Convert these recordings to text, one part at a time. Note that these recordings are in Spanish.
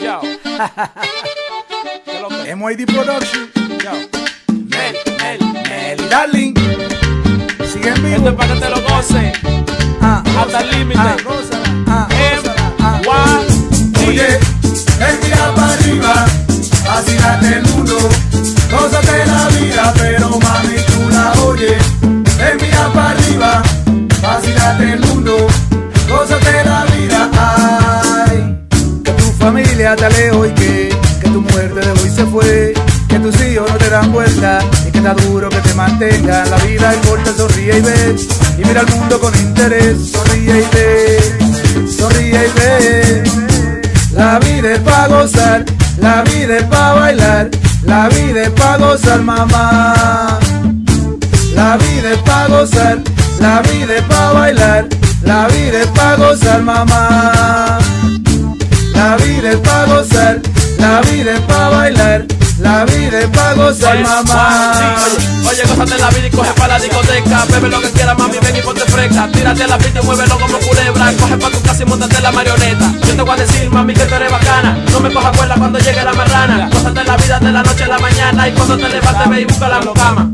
Yo. MID Production. Yo. Mel, Mel, Mel. Darling. Sigue en Esto vivo. es para que te lo goce. Ah, Hasta el límite. ah, ah, ah. Y, Oye, ven mira para arriba, vacílate el mundo, gózate la vida, pero mami tú la oyes. Ven mira para arriba, vacílate el mundo, familia te alejó y que, que tu muerte de hoy se fue, que tus hijos no te dan vuelta y que está duro que te mantengan. La vida importa, sonríe y ve, y mira el mundo con interés, sonríe y ve, sonríe y ve. La vida es pa' gozar, la vida es pa' bailar, la vida es pa' gozar, mamá. La vida es pa' gozar, la vida es pa' bailar, la vida es pa' gozar, mamá. La vida es pa' gozar, la vida es pa' bailar, la vida es pa' gozar, Es mamá. Oye, oye, gózate la vida y coge pa' la discoteca. Bebe lo que quieras, mami, ven y ponte fresca. Tírate la pista y muévelo como culebra. Coge pa' tu casa y montate la marioneta. Yo te voy a decir, mami, que tú eres bacana. No me cojas cuerda cuando llegue la marrana. Gózate la vida de la noche a la mañana. Y cuando te levantes, ve y busca la cama.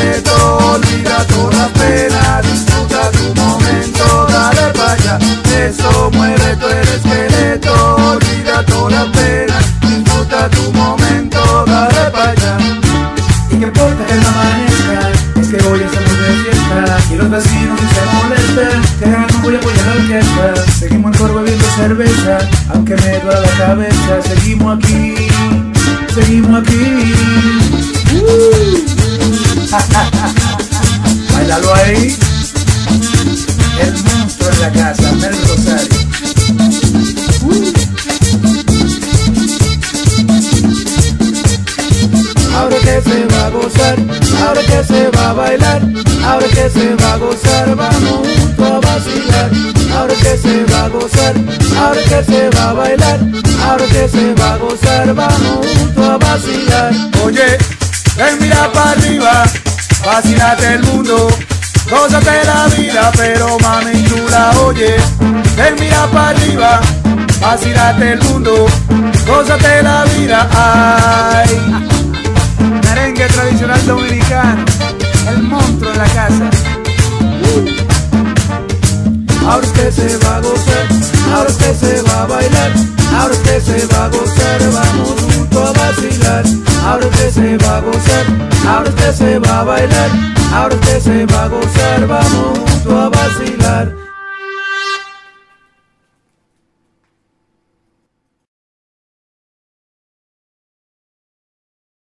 Esqueleto, olvida toda pena, disfruta tu momento, dale allá. Eso mueve tu el esqueleto, olvida toda pena, disfruta tu momento, dale allá. Y que importa que no amanezca, es que hoy estamos de fiesta y los vecinos ni se molestan, que no voy a apoyar la orquesta. Seguimos en coro bebiendo cerveza, aunque me duela la cabeza, seguimos aquí, seguimos aquí. Bailalo ahí. El monstruo en la casa, Mel Rosario. Ahora que se va a gozar, ahora que se va a bailar, ahora que se va a gozar, vamos juntos a vacilar. Ahora que se va a gozar, ahora que se va a bailar, ahora que se va a gozar, vamos juntos a vacilar. Oye, ven mira para arriba, vacilate el mundo, gózate la vida, pero mami tú la oyes. Ven mira para arriba, vacilate el mundo, gózate la vida, ay. Merengue tradicional dominicano, el monstruo en la casa. Ahora es que se va a gozar, ahora que se va a bailar, ahora que se va a gozar, vamos Ahora que se va a gozar, ahora que se va a bailar, ahora que se va a gozar, vamos a vacilar.